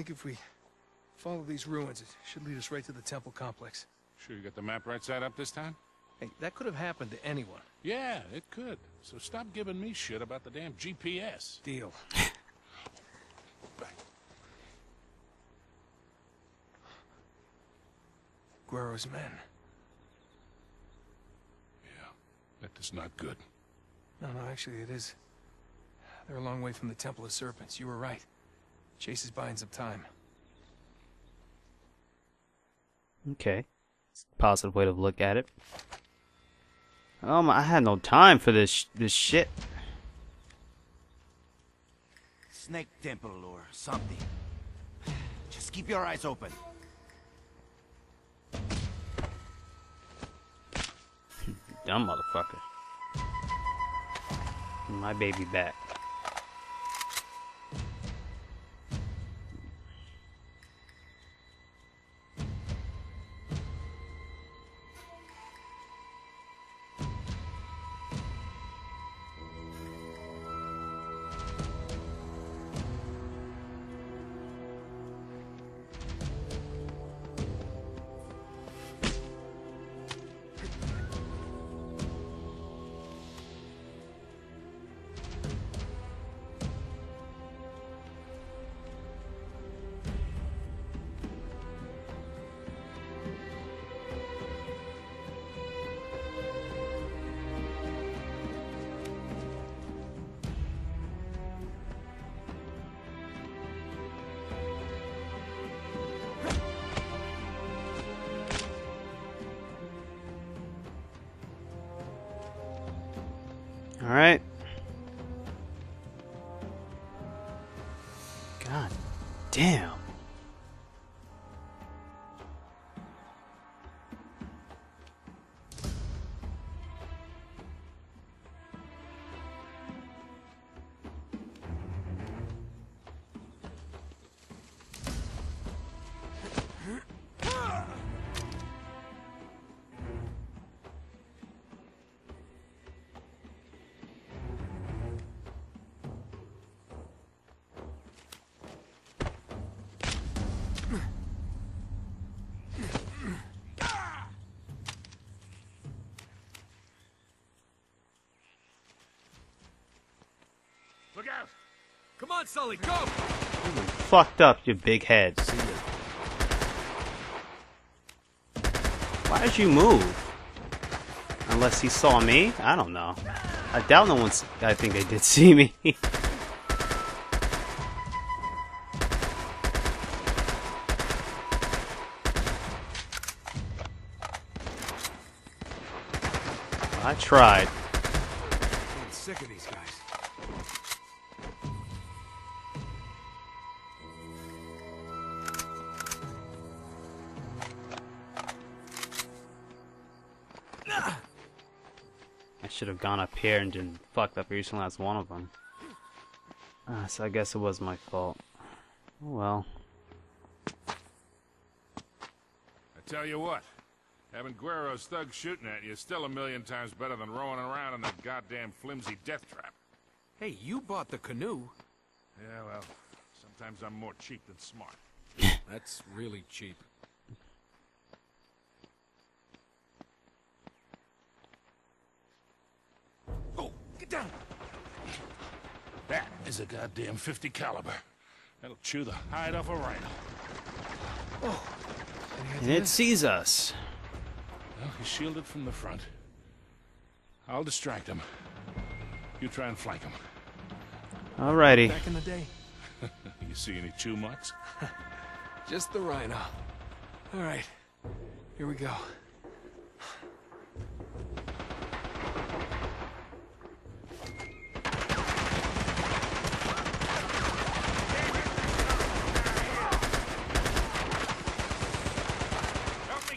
think if we follow these ruins, it should lead us right to the temple complex. Sure you got the map right side up this time? Hey, that could have happened to anyone. Yeah, it could. So stop giving me shit about the damn GPS. Deal. Guerrero's men. Yeah, that is not good. No, no, actually it is. They're a long way from the Temple of Serpents. You were right. Chase is buying some time. Okay. It's a positive way to look at it. Um, I had no time for this sh this shit. Snake Temple or something. Just keep your eyes open. Dumb motherfucker. My baby back. Alright. God on, Sully, go! You Fucked up, you big head. Why did you move? Unless he saw me? I don't know. I doubt no one's. I think they did see me. I tried. Should have gone up here and didn't fucked up each and last one of them. Uh, so I guess it was my fault. Oh well. I tell you what, having Guerrero's thugs shooting at you is still a million times better than rowing around in that goddamn flimsy death trap. Hey, you bought the canoe. Yeah, well, sometimes I'm more cheap than smart. That's really cheap. Down! That is a goddamn 50 caliber. That'll chew the hide off a rhino. Oh. And it sees us. Well, he's shielded from the front. I'll distract him. You try and flank him. Alrighty. Back in the day, You see any chew marks? just the rhino. All right, here we go. Help me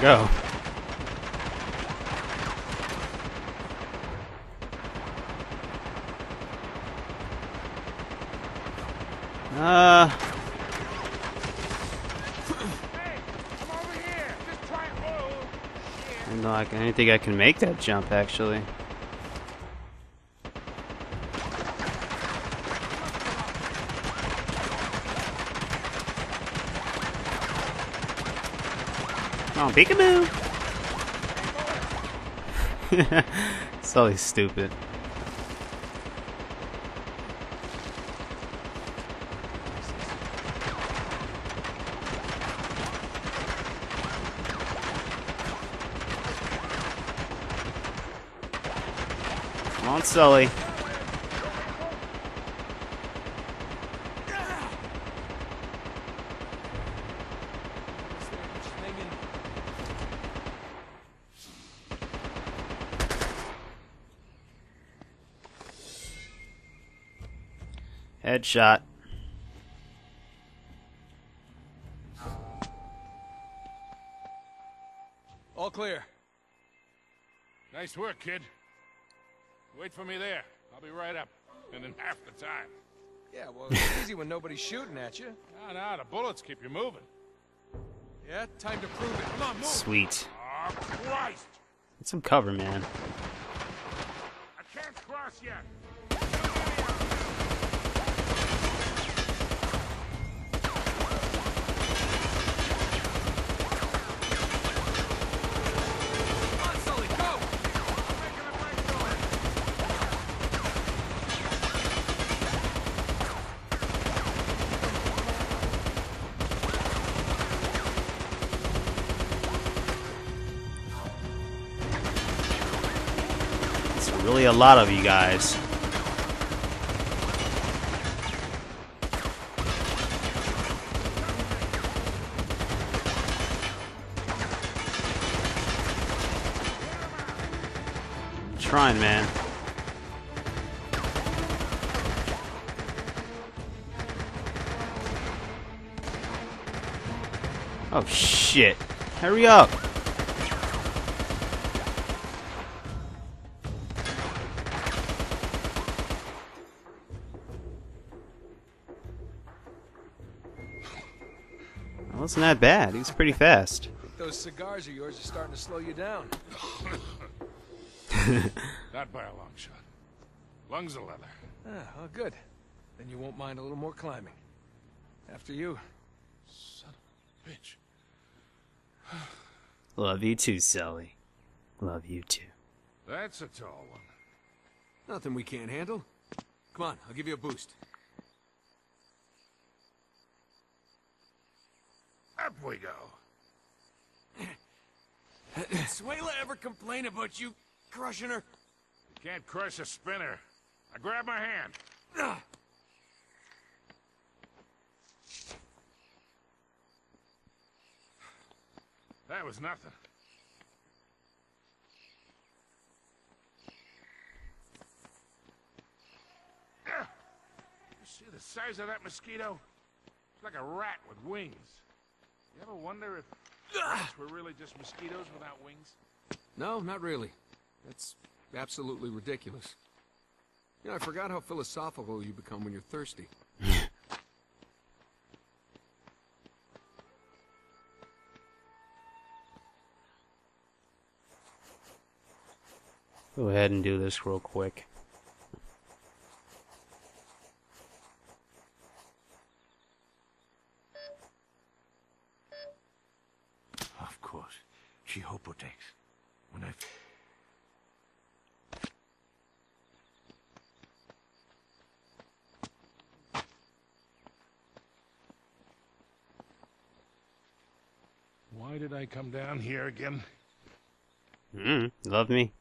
Go? Uh, Hey, I'm over here. Just try. I don't know. I, can, I don't think I can make that jump actually. On, peekaboo! Sully's stupid. Come on, Sully. Headshot. All clear. nice work, kid. Wait for me there. I'll be right up. And in half the time. Yeah, well, it's easy when nobody's shooting at you. No, no, the bullets keep you moving. Yeah, time to prove it. Come on, move. Sweet. Oh, Christ! Get some cover, man. I can't cross yet. Really a lot of you guys. I'm trying, man. Oh shit. Hurry up. Wasn't that bad. He was pretty fast. Those cigars of yours are starting to slow you down. Not by a long shot. Lungs of leather. Ah, well, good. Then you won't mind a little more climbing. After you. Son of a bitch. Love you too, Sully. Love you too. That's a tall one. Nothing we can't handle. Come on, I'll give you a boost. Up we go. Suela ever complain about you crushing her? You can't crush a spinner. I grab my hand. That was nothing. You see the size of that mosquito? It's like a rat with wings. You ever wonder if rats were really just mosquitoes without wings? No, not really. That's absolutely ridiculous. You know, I forgot how philosophical you become when you're thirsty. Go ahead and do this real quick. Of course. Chihopotex. When I... Why did I come down here again? Mm, love me.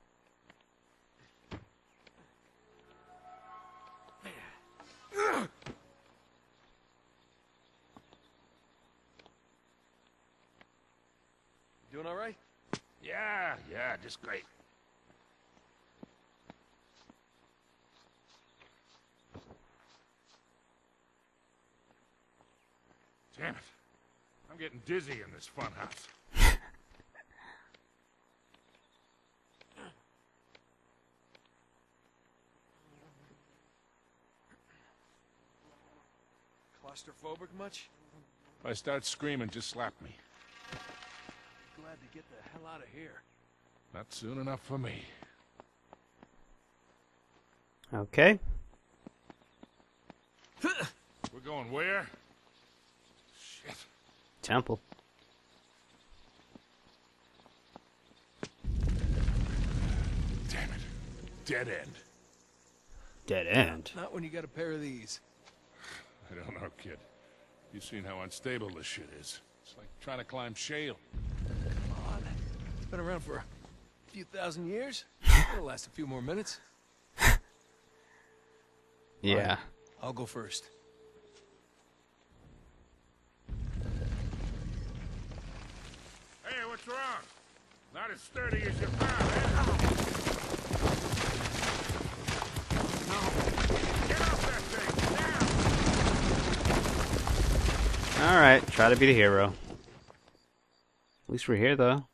Doing all right? Yeah, yeah, just great. Damn it. I'm getting dizzy in this funhouse. Claustrophobic much? If I start screaming, just slap me. Glad to get the hell out of here. Not soon enough for me. Okay. We're going where? Shit. Temple. Damn it. Dead end. Dead end. Not when you got a pair of these. I don't know, kid. You've seen how unstable this shit is. It's like trying to climb shale. Come on. It's been around for a few thousand years. It'll last a few more minutes. Yeah. I'll go first. Wrong? Not as sturdy as you found, eh? No. Get off that thing! Now! Alright, try to be the hero. At least we're here, though.